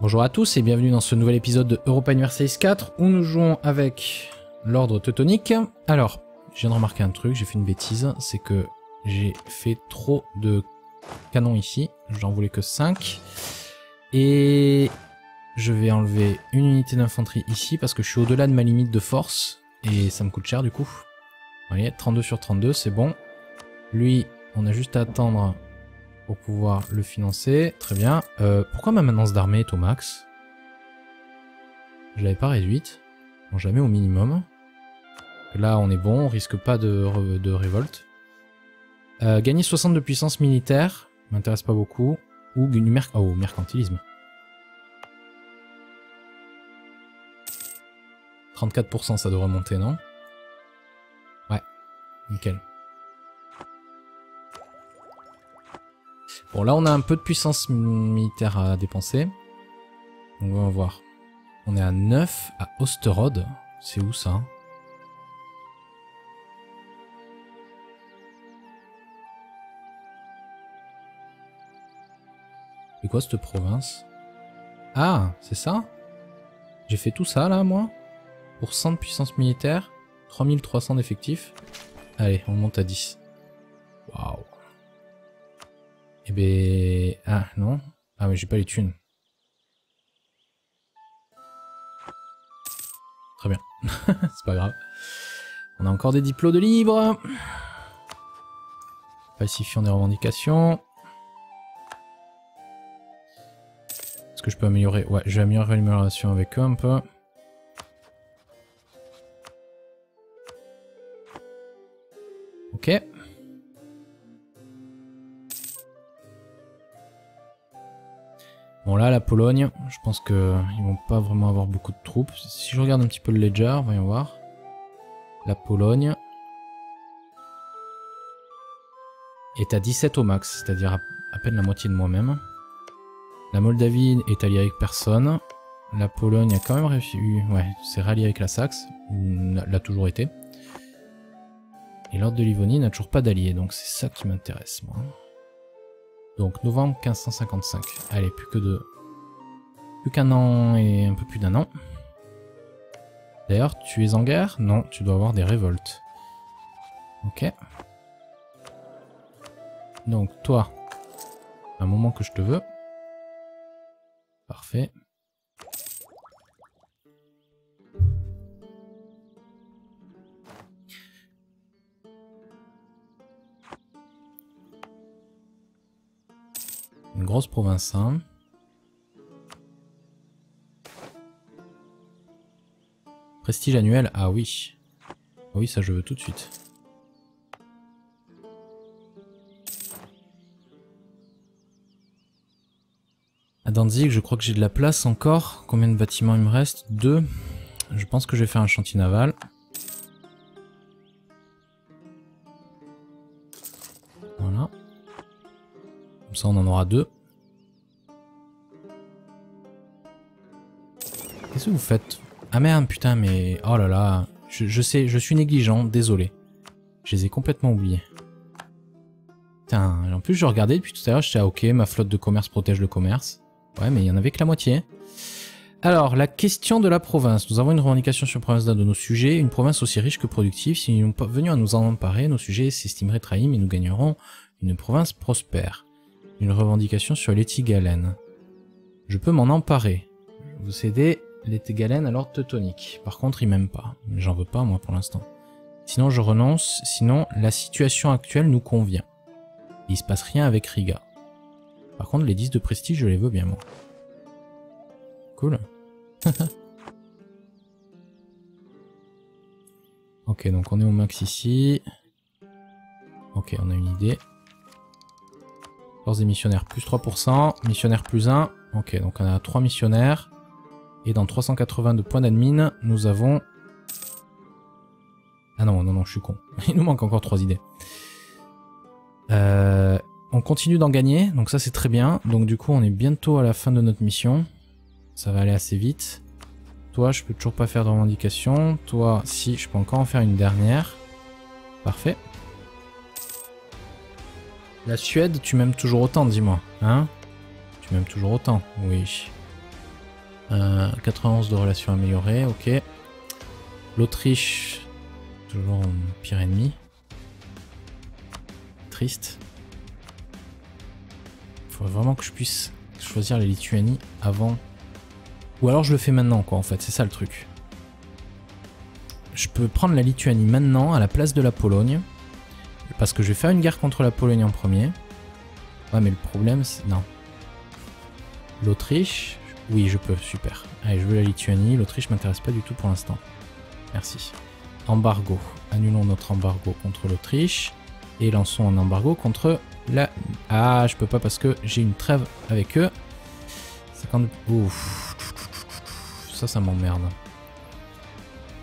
Bonjour à tous et bienvenue dans ce nouvel épisode de Europa Universalis 4 où nous jouons avec l'ordre teutonique. Alors, je viens de remarquer un truc, j'ai fait une bêtise, c'est que j'ai fait trop de canons ici, j'en voulais que 5. Et je vais enlever une unité d'infanterie ici parce que je suis au-delà de ma limite de force et ça me coûte cher du coup. Vous voyez, 32 sur 32, c'est bon. Lui, on a juste à attendre pour pouvoir le financer. Très bien. Euh, pourquoi ma maintenance d'armée est au max? Je l'avais pas réduite. Non, jamais au minimum. Là, on est bon, on risque pas de, de révolte. Euh, gagner 60 de puissance militaire, m'intéresse pas beaucoup. Ou du mer oh, mercantilisme. 34% ça devrait monter, non? Ouais, nickel. Bon, là, on a un peu de puissance militaire à dépenser. Donc, on va voir. On est à 9 à Osterode. C'est où ça C'est quoi cette province? Ah, c'est ça? J'ai fait tout ça là, moi? Pour 100 de puissance militaire, 3300 d'effectifs. Allez, on monte à 10. Waouh eh ben... Ah, non Ah, mais j'ai pas les thunes. Très bien. C'est pas grave. On a encore des diplômes de libre. Pacifiant des revendications. Est-ce que je peux améliorer? Ouais, je vais améliorer avec un peu. Ok. Bon là, la Pologne, je pense qu'ils vont pas vraiment avoir beaucoup de troupes. Si je regarde un petit peu le ledger, voyons voir. La Pologne est à 17 au max, c'est-à-dire à, peine la moitié de moi-même. La Moldavie est alliée avec personne. La Pologne a quand même réussi... Ouais, c'est rallié avec la Saxe, l'a toujours été. Et l'ordre de Livonie n'a toujours pas d'alliés, donc c'est ça qui m'intéresse, moi. Donc novembre 1555. Allez, plus que deux. Plus qu'un an et un peu plus d'un an. D'ailleurs, tu es en guerre? Non, tu dois avoir des révoltes. Ok. Donc toi, un moment que je te veux. Parfait. Une grosse province, hein. Prestige annuel, ah oui. Ah oui, ça je veux tout de suite. À Danzig, je crois que j'ai de la place encore. Combien de bâtiments il me reste? Deux. Je pense que je vais faire un chantier naval. Voilà. Comme ça, on en aura deux. Vous faites? Ah merde, putain, mais... Oh là là. Je, sais, je suis négligent, désolé. Je les ai complètement oubliés. Putain, en plus je regardais depuis tout à l'heure, j'étais ah, ok, ma flotte de commerce protège le commerce. Ouais, mais il y en avait que la moitié. Alors, la question de la province. Nous avons une revendication sur la province d'un de nos sujets, une province aussi riche que productive. Si nous venus à nous en emparer, nos sujets s'estimeraient trahis, mais nous gagnerons une province prospère une revendication sur l'étigalène. Je peux m'en emparer. Vous cédez l'étigalène à l'ordre teutonique. Par contre, il m'aime pas. J'en veux pas, moi, pour l'instant. Sinon, je renonce. Sinon, la situation actuelle nous convient. Il se passe rien avec Riga. Par contre, les 10 de prestige, je les veux bien, moi. Cool. ok, donc on est au max ici. Ok, on a une idée. Force des missionnaires plus 3%, missionnaire plus 1. Ok, donc on a 3 missionnaires. Et dans 380 de points d'admin, nous avons... Ah non, non, non, je suis con. Il nous manque encore 3 idées. Euh, on continue d'en gagner, donc ça c'est très bien. Donc du coup, on est bientôt à la fin de notre mission. Ça va aller assez vite. Toi, je peux toujours pas faire de revendication. Toi, si, je peux encore en faire une dernière. Parfait. La Suède, tu m'aimes toujours autant, dis-moi. Hein? Tu m'aimes toujours autant Oui. Euh, 91 de relations améliorées, ok. L'Autriche, toujours mon pire ennemi. Triste. Il faudrait vraiment que je puisse choisir la Lituanie avant. Ou alors je le fais maintenant, quoi, en fait, c'est ça le truc. Je peux prendre la Lituanie maintenant à la place de la Pologne. Parce que je vais faire une guerre contre la Pologne en premier. Ouais, mais le problème, c'est... Non. L'Autriche. Oui, je peux, super. Allez, je veux la Lituanie. L'Autriche m'intéresse pas du tout pour l'instant. Merci. Embargo. Annulons notre embargo contre l'Autriche. Et lançons un embargo contre la... Ah, je peux pas parce que j'ai une trêve avec eux. 50... Ouf. Ça, ça m'emmerde.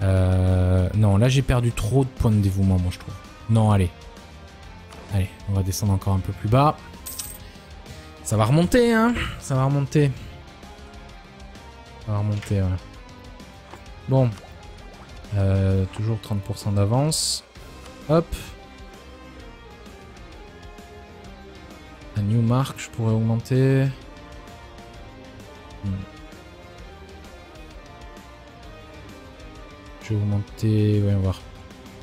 Euh... Non, là j'ai perdu trop de points de dévouement, moi je trouve. Non, allez. Allez, on va descendre encore un peu plus bas. Ça va remonter, hein Ça va remonter. Ça va remonter, ouais. Bon. Euh, toujours 30% d'avance. Hop. Un new mark, je pourrais augmenter. Hmm. Je vais augmenter... Va voir.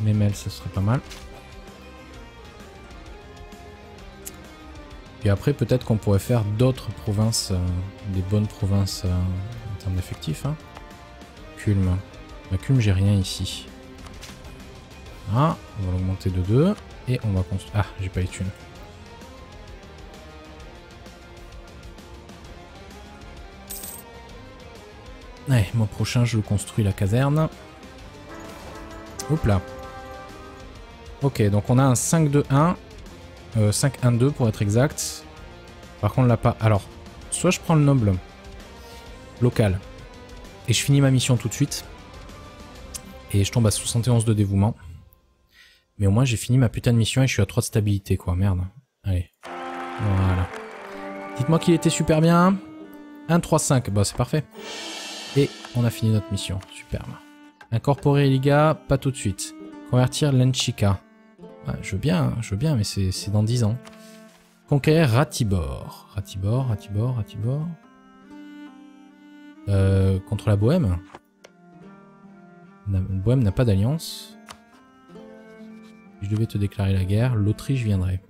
Memel, ça serait pas mal. Et après, peut-être qu'on pourrait faire d'autres provinces, euh, des bonnes provinces euh, termes d'effectifs. Hein. Culme. La Culme, j'ai rien ici. Ah, on va l'augmenter de 2. Et on va construire... Ah, j'ai pas les thunes. Allez, mois prochain, je construis la caserne. Hop là. Ok, donc on a un 5-2-1. 5-1-2 pour être exact. Par contre là pas... Alors, soit je prends le noble local et je finis ma mission tout de suite. Et je tombe à 71 de dévouement. Mais au moins j'ai fini ma putain de mission et je suis à 3 de stabilité quoi, merde. Allez. Voilà. Dites-moi qu'il était super bien. 1, 3, 5, bah c'est parfait. Et on a fini notre mission, superbe. Incorporer Liga, pas tout de suite. Convertir l'Enchika. Ah, je veux bien, je veux bien, mais c'est dans 10 ans. Conquérir Ratibor. Ratibor, Ratibor, Ratibor. Euh, contre la Bohème. La Bohème n'a pas d'alliance. Je devais te déclarer la guerre, l'Autriche viendrait.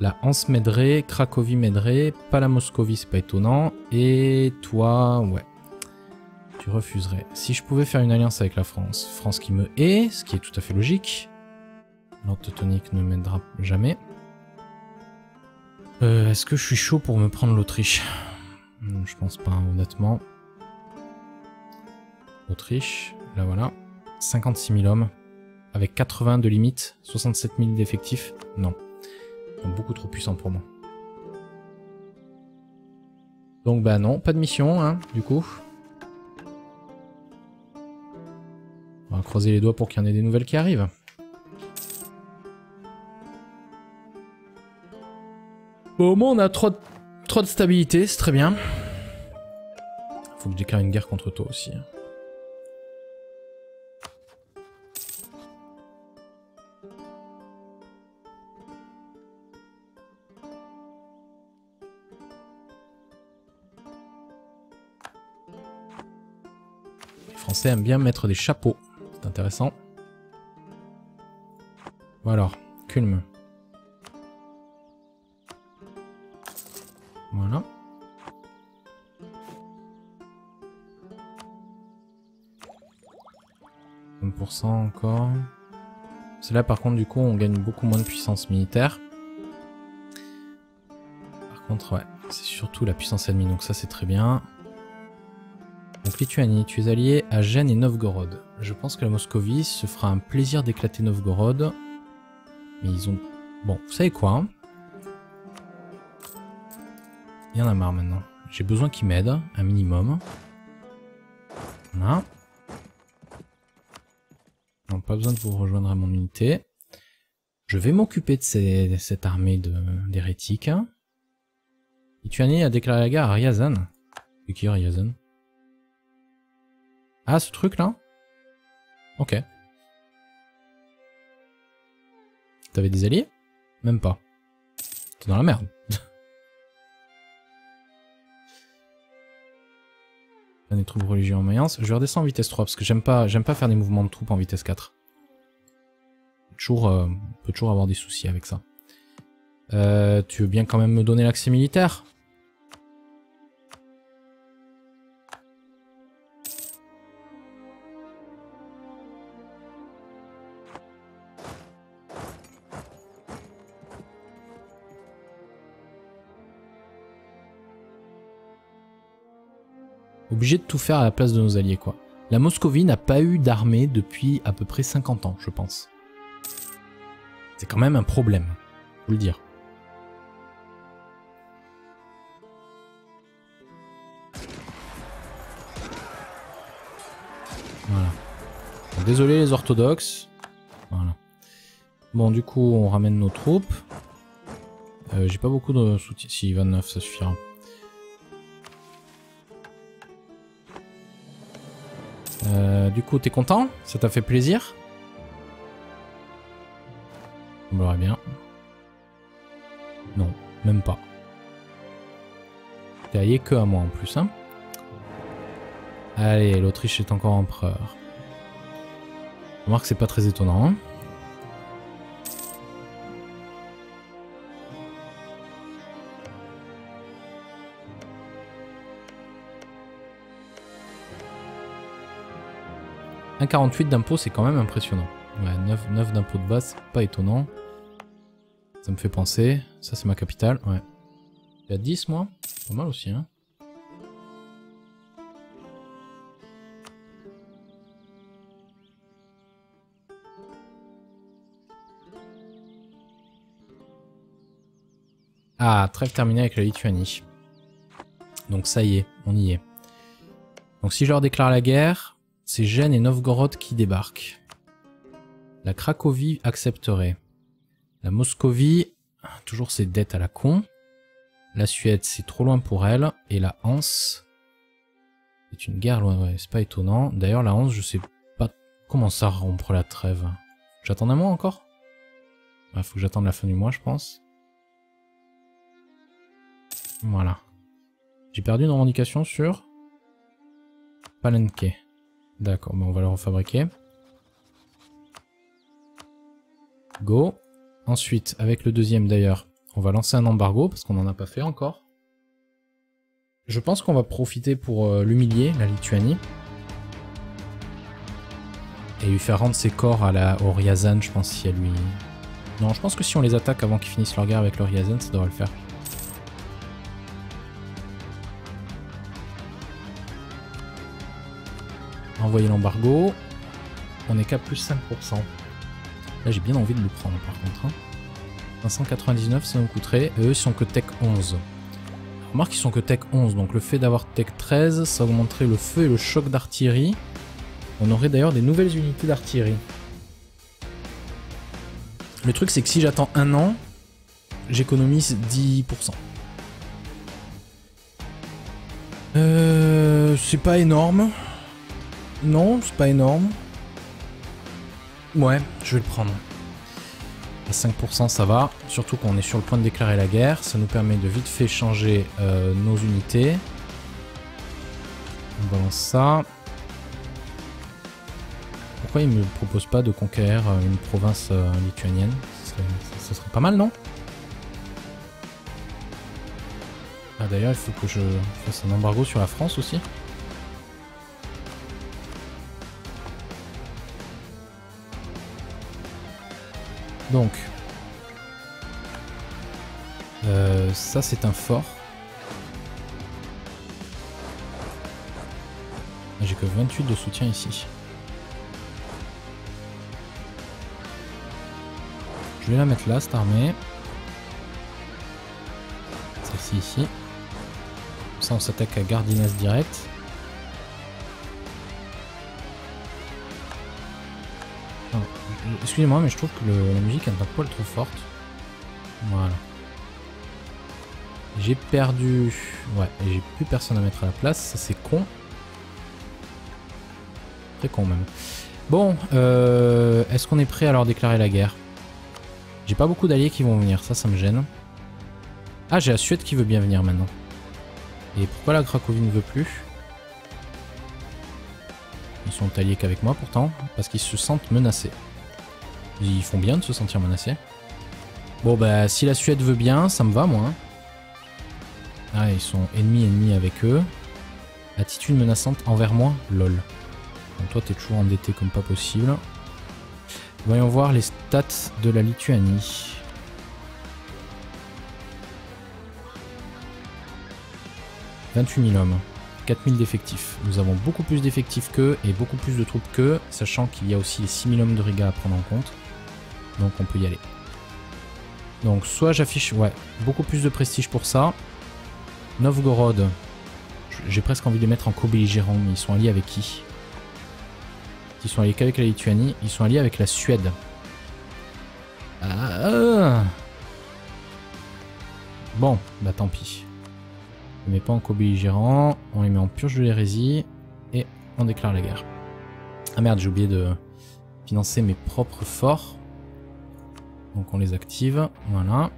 La Hanse m'aiderait, Cracovie m'aiderait, pas la Moscovie, c'est pas étonnant. Et toi, ouais. Tu refuserais. Si je pouvais faire une alliance avec la France, France qui me hait, ce qui est tout à fait logique. L'ordre ne m'aidera jamais. Euh, Est-ce que je suis chaud pour me prendre l'Autriche? Je pense pas, honnêtement. Autriche, là voilà. 56 000 hommes. Avec 80 de limite, 67 000 d'effectifs. Non. beaucoup trop puissant pour moi. Donc bah non, pas de mission, hein, du coup. On va croiser les doigts pour qu'il y en ait des nouvelles qui arrivent. Au moins on a 3 de, stabilité, c'est très bien. Faut que je déclare une guerre contre toi aussi. Les Français aiment bien mettre des chapeaux. C'est intéressant. Ou alors, Culme. Voilà. encore. C'est là par contre du coup on gagne beaucoup moins de puissance militaire. Par contre ouais, c'est surtout la puissance ennemie donc ça c'est très bien. Donc Lituanie, tu es allié à Gênes et Novgorod. Je pense que la Moscovie se fera un plaisir d'éclater Novgorod. Mais ils ont... Bon, vous savez quoi hein? Il y en a marre maintenant. J'ai besoin qu'ils m'aident, un minimum. Voilà. Non, pas besoin de vous rejoindre à mon unité. Je vais m'occuper de, cette armée d'hérétiques. Lituanie a déclaré la guerre à Ryazan. C'est qui Ryazan? Ah, ce truc-là? Ok. T'avais des alliés? Même pas. T'es dans la merde. Des troupes religieux en Mayence. Je vais redescendre en vitesse 3 parce que j'aime pas, pas faire des mouvements de troupes en vitesse 4. Toujours, euh, on peut toujours avoir des soucis avec ça. Euh, tu veux bien quand même me donner l'accès militaire? De tout faire à la place de nos alliés, quoi. La Moscovie n'a pas eu d'armée depuis à peu près 50 ans, je pense. C'est quand même un problème, faut le dire. Voilà. Désolé les orthodoxes. Voilà. Bon, du coup, on ramène nos troupes. Euh, J'ai pas beaucoup de soutien. Si, 29, ça suffira. Du coup, t'es content? Ça t'a fait plaisir? On verra bien. Non, même pas. T'es allié que à moi en plus, hein Allez, l'Autriche est encore empereur. Remarque, c'est pas très étonnant, hein « 1,48 d'impôt, c'est quand même impressionnant. Ouais, 9, 9 d'impôt de base, c'est pas étonnant. Ça me fait penser. Ça, c'est ma capitale, ouais. Il y a 10, moi Pas mal aussi, hein. Ah, trêve terminée avec la Lituanie. Donc ça y est, on y est. Donc si je leur déclare la guerre, c'est Gênes et Novgorod qui débarquent. La Cracovie accepterait. La Moscovie, toujours ses dettes à la con. La Suède, c'est trop loin pour elle. Et la Hanse, c'est une guerre loin, ouais, c'est pas étonnant. D'ailleurs, la Hanse, je sais pas comment ça rompre la trêve. J'attends un mois encore? Il faut que j'attende la fin du mois, je pense. Voilà. J'ai perdu une revendication sur Palenque. D'accord, mais on va le refabriquer. Go. Ensuite, avec le deuxième d'ailleurs, on va lancer un embargo parce qu'on n'en a pas fait encore. Je pense qu'on va profiter pour euh, l'humilier, la Lituanie. Et lui faire rendre ses corps à la, au Ryazan, je pense, si elle lui... Non, je pense que si on les attaque avant qu'ils finissent leur guerre avec le Ryazan, ça devrait le faire. Envoyer l'embargo. On est qu'à plus 5%. Là, j'ai bien envie de le prendre, par contre. Hein. 599, ça nous coûterait. eux, ils sont que Tech 11. Remarque qu'ils sont que Tech 11, donc le fait d'avoir Tech 13, ça augmenterait le feu et le choc d'artillerie. On aurait d'ailleurs des nouvelles unités d'artillerie. Le truc, c'est que si j'attends un an, j'économise 10%. Euh, c'est pas énorme. Non, c'est pas énorme. Ouais, je vais le prendre. À 5% ça va, surtout qu'on est sur le point de déclarer la guerre, ça nous permet de vite fait changer euh, nos unités. On balance ça. Pourquoi il me propose pas de conquérir euh, une province euh, lituanienne? Ce serait, pas mal, non? Ah d'ailleurs, il faut que je fasse un embargo sur la France aussi. Donc, euh, ça c'est un fort. J'ai que 28 de soutien ici. Je vais la mettre là, cette armée. Celle-ci ici. ça on s'attaque à Gardinas direct. Excusez-moi, mais je trouve que la musique est un poil trop forte. Voilà. J'ai perdu... Ouais, j'ai plus personne à mettre à la place, ça c'est con. Très con même. Bon, euh, est-ce qu'on est prêt à leur déclarer la guerre? J'ai pas beaucoup d'alliés qui vont venir, ça, ça me gêne. Ah, j'ai la Suède qui veut bien venir maintenant. Et pourquoi la Cracovie ne veut plus? Sont alliés qu'avec moi pourtant, parce qu'ils se sentent menacés. Ils font bien de se sentir menacés. Bon bah si la Suède veut bien, ça me va moi. Hein. Ah ils sont ennemis ennemis avec eux. Attitude menaçante envers moi, lol. Toi t'es toujours endetté comme pas possible. Voyons voir les stats de la Lituanie. 28 000 hommes, 4000 d'effectifs. Nous avons beaucoup plus d'effectifs qu'eux et beaucoup plus de troupes qu'eux, sachant qu'il y a aussi les 6000 hommes de Riga à prendre en compte. Donc on peut y aller. Donc soit j'affiche, ouais, beaucoup plus de prestige pour ça. Novgorod, j'ai presque envie de les mettre en co-belligérants, mais ils sont alliés avec qui? Ils sont alliés qu'avec la Lituanie, ils sont alliés avec la Suède. Ah. Bon, bah tant pis. On les met pas en co-belligérant, on les met en purge de l'hérésie et on déclare la guerre. Ah merde, j'ai oublié de financer mes propres forts. Donc on les active, voilà.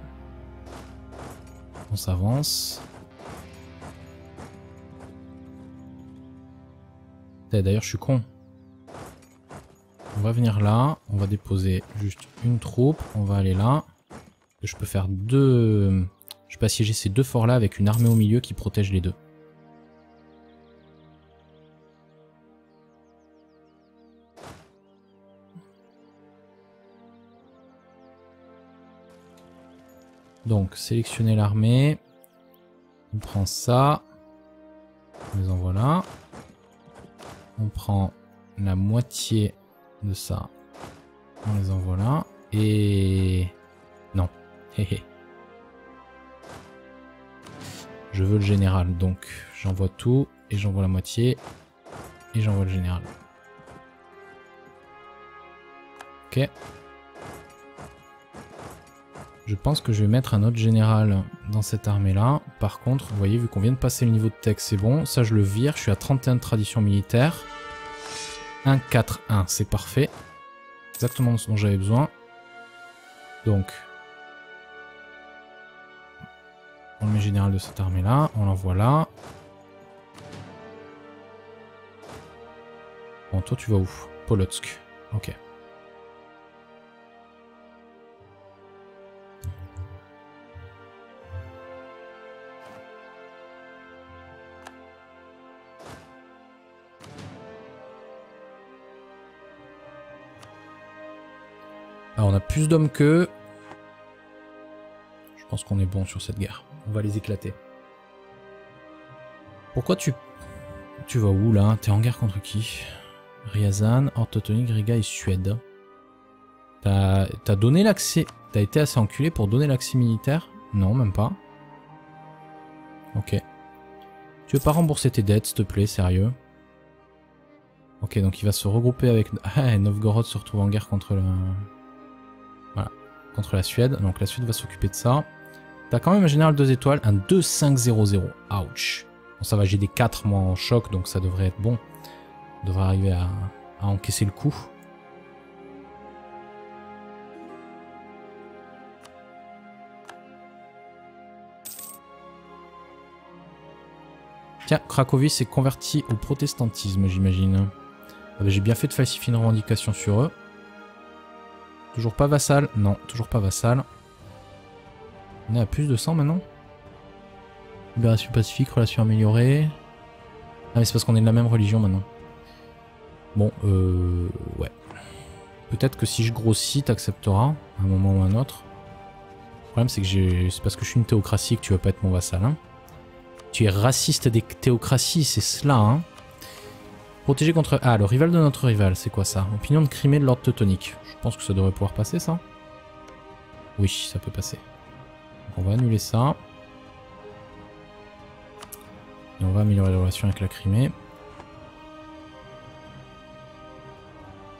On s'avance. Eh, d'ailleurs, je suis con. On va venir là, on va déposer juste une troupe, on va aller là. Je peux faire deux je peux assiéger ces deux forts là avec une armée au milieu qui protège les deux. Donc, sélectionner l'armée. On prend ça. On les envoie là. On prend la moitié de ça. On les envoie là. Et... Non. Je veux le général, donc j'envoie tout et j'envoie la moitié et j'envoie le général. Ok. Je pense que je vais mettre un autre général dans cette armée-là. Par contre, vous voyez, vu qu'on vient de passer le niveau de tech, c'est bon. Ça, je le vire. Je suis à 31 de tradition militaire. 1, 4, 1, c'est parfait. Exactement ce dont j'avais besoin. Donc, On met général de cette armée là, on l'envoie là. Bon, toi tu vas où? Polotsk. Ok. On a plus d'hommes qu'eux. Je pense qu'on est bon sur cette guerre. On va les éclater. Pourquoi tu... Tu vas où là? T'es en guerre contre qui? Ryazan, Orthotonique, Riga et Suède. T'as donné l'accès... T'as été assez enculé pour donner l'accès militaire? Non, même pas. Ok. Tu veux pas rembourser tes dettes, s'il te plaît, sérieux? Ok, donc il va se regrouper avec... Ah, Novgorod se retrouve en guerre contre le... Contre la Suède. Donc la Suède va s'occuper de ça. T'as quand même un général 2 étoiles, un 2-5-0-0. Ouch. Bon, ça va, j'ai des 4 moi en choc, donc ça devrait être bon. On devrait arriver à, encaisser le coup. Tiens, Cracovie s'est converti au protestantisme, j'imagine. Ah bah, j'ai bien fait de falsifier une revendication sur eux. Toujours pas vassal Non, toujours pas vassal. On est à plus de 100 maintenant Libération pacifique, relation améliorée. Ah mais c'est parce qu'on est de la même religion maintenant. Bon, euh... Ouais. Peut-être que si je grossis, t'accepteras, à un moment ou à un autre. Le problème c'est que j'ai... c'est parce que je suis une théocratie que tu vas pas être mon vassal. Hein. Tu es raciste des théocraties, c'est cela. Hein. Protégé contre... Ah, le rival de notre rival, c'est quoi ça? Opinion de Crimée de l'ordre teutonique. Je pense que ça devrait pouvoir passer ça. Oui, ça peut passer on va annuler ça. Et on va améliorer la relation avec la Crimée.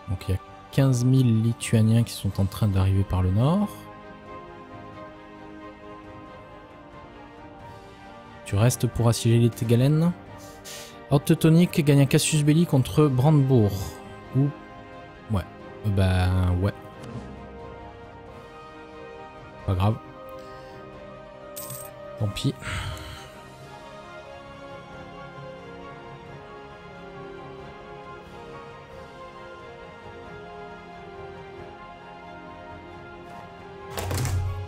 Donc il y a 15 000 Lituaniens qui sont en train d'arriver par le nord. Tu restes pour assiéger les Galènes. Ortotonic gagne un Cassius Belli contre Brandebourg. Ou... Ouais. Bah ouais. Pas grave. Tant pis.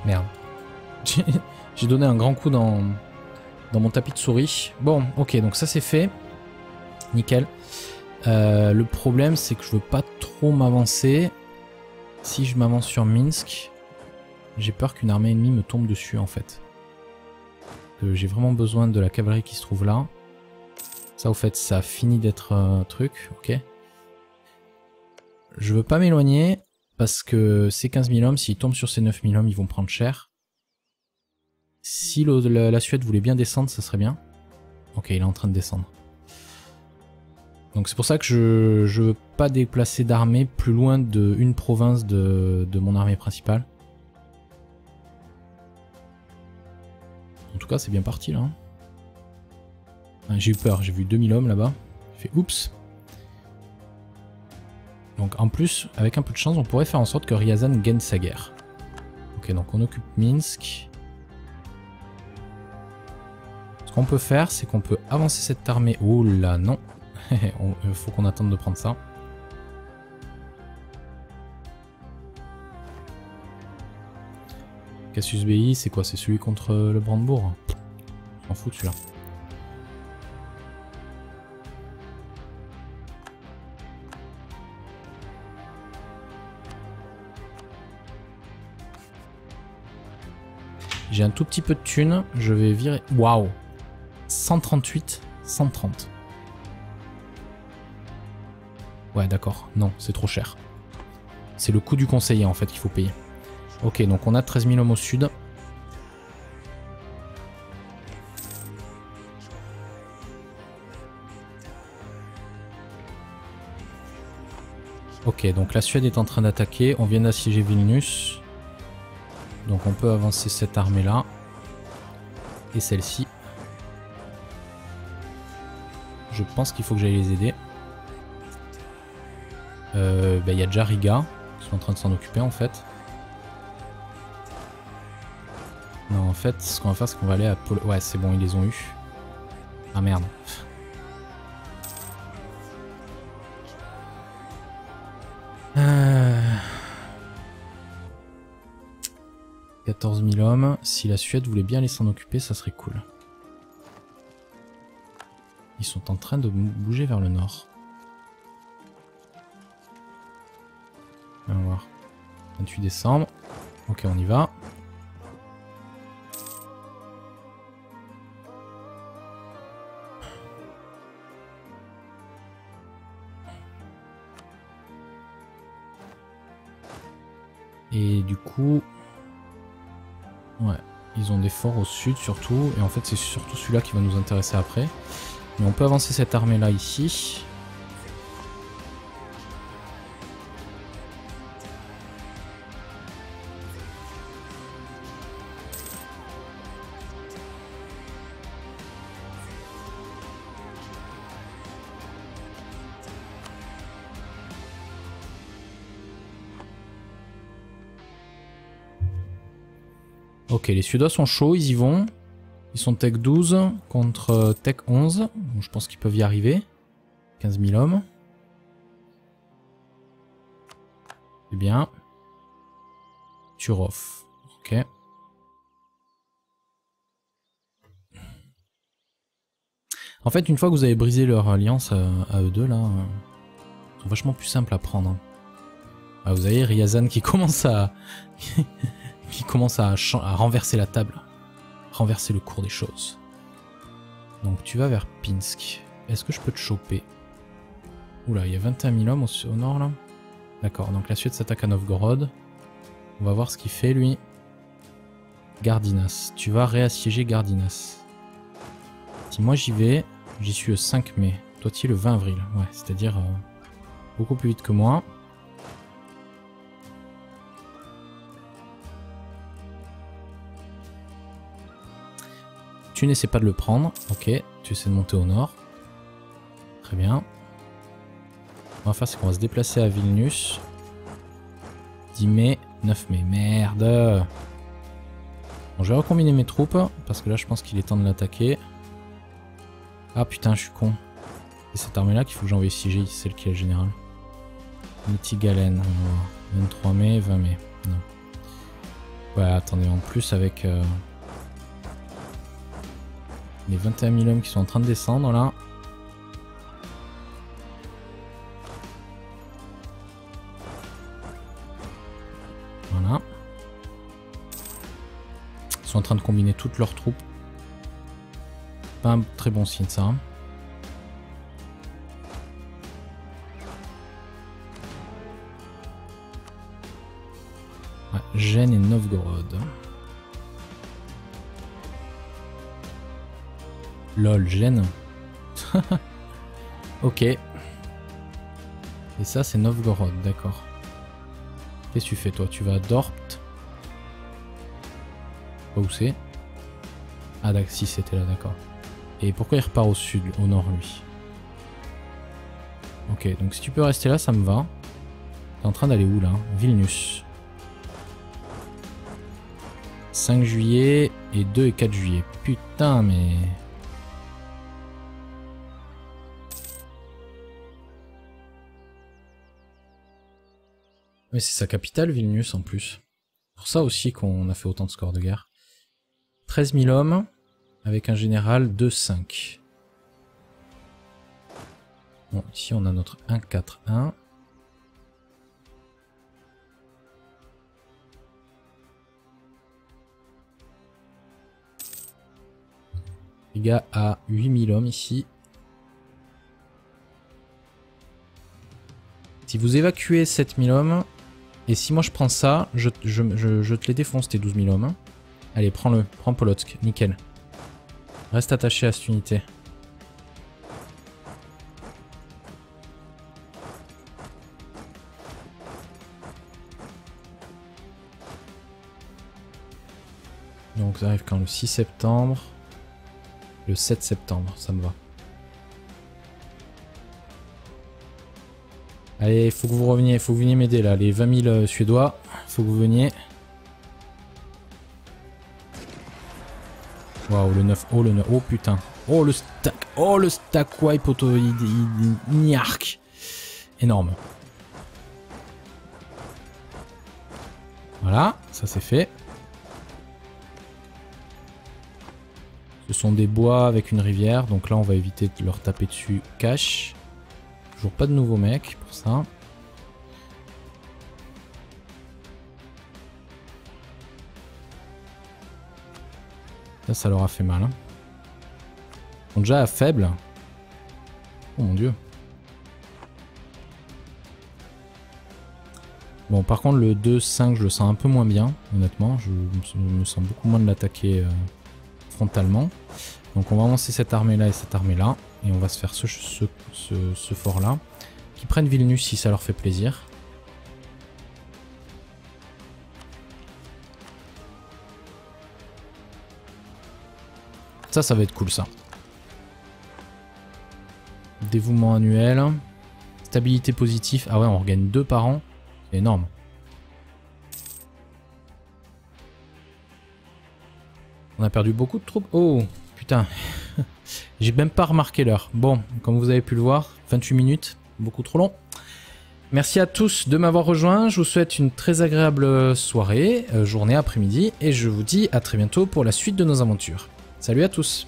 Merde. J'ai donné un grand coup dans, dans mon tapis de souris. Bon, ok, donc ça c'est fait. Nickel. Euh, le problème, c'est que je veux pas trop m'avancer. Si je m'avance sur Minsk, j'ai peur qu'une armée ennemie me tombe dessus en fait. J'ai vraiment besoin de la cavalerie qui se trouve là. Ça, au fait, ça a fini d'être un truc, ok. Je veux pas m'éloigner parce que ces 15 000 hommes, s'ils tombent sur ces 9 000 hommes, ils vont prendre cher. Si la, Suède voulait bien descendre, ça serait bien. Ok, il est en train de descendre. Donc c'est pour ça que je, je veux pas déplacer d'armée plus loin d'une province de, mon armée principale. En tout cas, c'est bien parti là. Ah, j'ai eu peur, j'ai vu 2000 hommes là-bas. J'ai fait oups. Donc en plus, avec un peu de chance, on pourrait faire en sorte que Ryazan gagne sa guerre. Ok, donc on occupe Minsk. Ce qu'on peut faire, c'est qu'on peut avancer cette armée. Oh là, non. Il faut qu'on attende de prendre ça. Cassius Belli, c'est quoi? C'est celui contre le Brandebourg? S'en fout celui-là. J'ai un tout petit peu de thunes, je vais virer... Waouh 138, 130. Ouais, d'accord. Non, c'est trop cher. C'est le coût du conseiller, en fait, qu'il faut payer. Ok, donc on a 13 000 hommes au sud. Ok, donc la Suède est en train d'attaquer. On vient d'assiéger Vilnius. Donc on peut avancer cette armée-là. Et celle-ci. Je pense qu'il faut que j'aille les aider. Euh, bah, il y a déjà Riga, qui sont en train de s'en occuper en fait. Non, en fait, ce qu'on va faire, c'est qu'on va aller à Polo... Ouais, c'est bon, ils les ont eu. Ah merde. Euh... 14 000 hommes. Si la Suède voulait bien les s'en occuper, ça serait cool. Ils sont en train de bouger vers le nord. On va voir. 28 décembre. Ok, on y va. Et du coup... Ouais, ils ont des forts au sud surtout. Et en fait, c'est surtout celui-là qui va nous intéresser après. Mais on peut avancer cette armée-là ici. Ok, les Suédois sont chauds, ils y vont. Ils sont tech 12 contre euh, tech 11. je pense qu'ils peuvent y arriver. 15 000 hommes. C'est bien. Turov. Ok. En fait, une fois que vous avez brisé leur alliance à, eux deux, là, euh, ils sont vachement plus simples à prendre. Hein. Ah, vous avez Ryazan qui commence à... qui commence à renverser la table renverser le cours des choses. Donc tu vas vers Pinsk. Est-ce que je peux te choper? Oula, il y a 21 000 hommes au, nord là. D'accord, donc la Suède s'attaque à Novgorod. On va voir ce qu'il fait lui. Gardinas. Tu vas réassiéger Gardinas. Si moi j'y vais, j'y suis le 5 mai. Toi tu es le 20 avril. Ouais, c'est-à-dire euh, beaucoup plus vite que moi. Tu n'essaies pas de le prendre. Ok, tu essaies de monter au nord. Très bien. On va faire, c'est qu'on va se déplacer à Vilnius. 10 mai, 9 mai. Merde Bon, je vais recombiner mes troupes, parce que là, je pense qu'il est temps de l'attaquer. Ah putain, je suis con. C'est cette armée-là qu'il faut que j'envoie siéger, celle qui est le général. Galen, 23 mai, 20 mai. Ouais, attendez, en plus avec euh, les 21 000 hommes qui sont en train de descendre là. Voilà. Ils sont en train de combiner toutes leurs troupes. Pas un très bon signe ça. Lol, Gênes. ok. Et ça, c'est Novgorod, d'accord. Qu'est-ce que tu fais, toi? Tu vas à Dorpt? Pas où c'est Ah, d'accord, si, c'était là, d'accord. Et pourquoi il repart au sud, au nord, lui? Ok, donc si tu peux rester là, ça me va. T'es en train d'aller où, là? Vilnius. 5 juillet et 2 et 4 juillet. Putain, mais... Mais c'est sa capitale, Vilnius, en plus. Pour ça aussi qu'on a fait autant de scores de guerre. 13 000 hommes, avec un général 2-5. Bon, ici on a notre 1-4-1. Les gars à 8000 hommes ici. Si vous évacuez 7000 hommes, et si moi je prends ça, je, te les défonce tes 12 000 hommes. hein. Allez, prends-le, prends Polotsk, nickel. Reste attaché à cette unité. Donc ça arrive quand le 6 septembre? Le 7 septembre, ça me va. Allez, faut que vous reveniez, faut que vous veniez m'aider là, les 20 000 euh, suédois, faut que vous veniez. Waouh, le 9, oh le 9, oh putain. Oh le stack, oh le stack wipe auto, il, il, il- niark. Énorme. Voilà, ça c'est fait. Ce sont des bois avec une rivière, donc là on va éviter de leur taper dessus cash. Toujours pas de nouveaux mecs pour ça. Ça, ça leur a fait mal. hein. Sont déjà à faible. Oh mon dieu. Bon, par contre, le 2-5, je le sens un peu moins bien, honnêtement. Je me- me sens beaucoup moins de l'attaquer euh, frontalement. Donc, on va lancer cette armée-là et cette armée-là. Et on va se faire ce, ce fort-là. Qui prennent Vilnius si ça leur fait plaisir. Ça, ça va être cool, ça. Dévouement annuel. Stabilité positive. Ah ouais, on regagne deux par an. Énorme. On a perdu beaucoup de troupes. Oh, putain. J'ai même pas remarqué l'heure. Bon, comme vous avez pu le voir, 28 minutes, beaucoup trop long. Merci à tous de m'avoir rejoint. Je vous souhaite une très agréable soirée, euh, journée, après-midi, et je vous dis à très bientôt pour la suite de nos aventures. Salut à tous